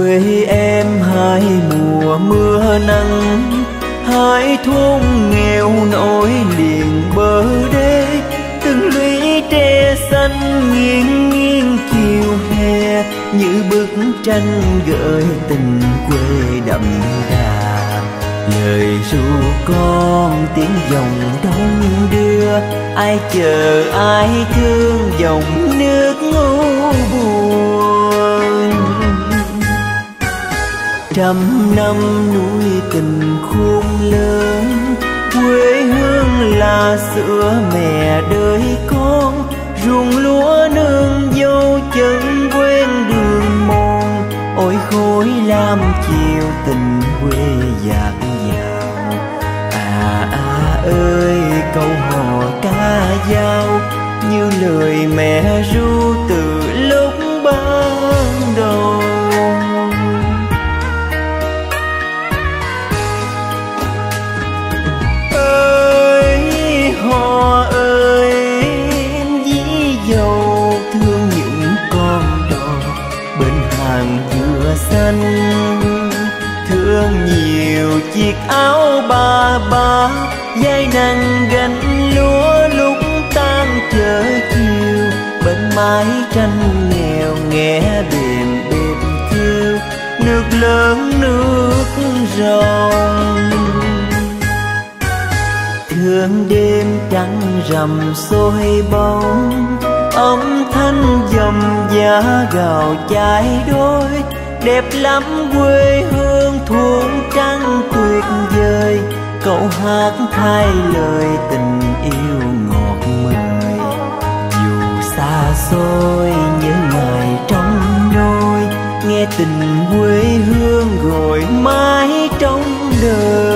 quê em hai mùa mưa nắng, hai thôn nghèo nổi liền bờ đê. Từng lũy tre xanh nghiêng nghiêng chiều hè, như bức tranh gợi tình quê đậm đà. Lời ru con tiếng dòng đông đưa, ai chờ ai thương dòng nước ngô trăm năm nuôi tình khôn lớn, quê hương là sữa mẹ đời con. Ruộng lúa nương dâu chân quen đường mòn, ôi khối lam chiều tình quê dạt dào à, à à ơi, câu hò ca dao, như lời mẹ ru bên vừa xanh, thương nhiều chiếc áo ba ba, dây nắng gánh lúa lúc tan chở chiều, bên mái tranh nghèo nghe đềm đềm kêu nước lớn nước rồng thương đêm trắng rằm sôi bóng ông thanh năm giá gạo chai đôi, đẹp lắm quê hương thuồng trăng tuyệt vời. Cậu hát thay lời tình yêu ngọt mời. Dù xa xôi nhớ ngày trong nôi nghe tình quê hương gọi mãi trong đời.